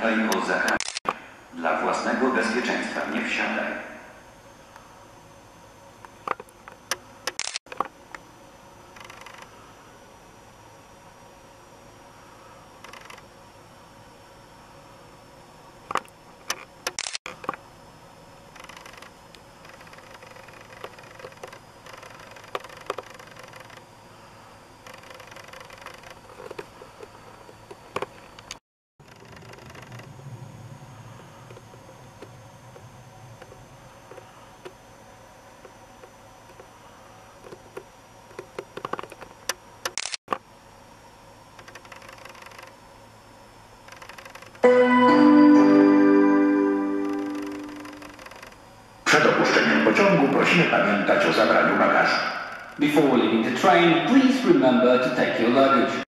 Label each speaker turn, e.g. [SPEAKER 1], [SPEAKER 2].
[SPEAKER 1] Pamiętaj o zakazie. Dla własnego bezpieczeństwa nie wsiadaj.
[SPEAKER 2] Przed opuszczeniem pociągu prosimy pamiętać o zabraniu bagażu.
[SPEAKER 3] Before leaving the train, please remember to take your luggage.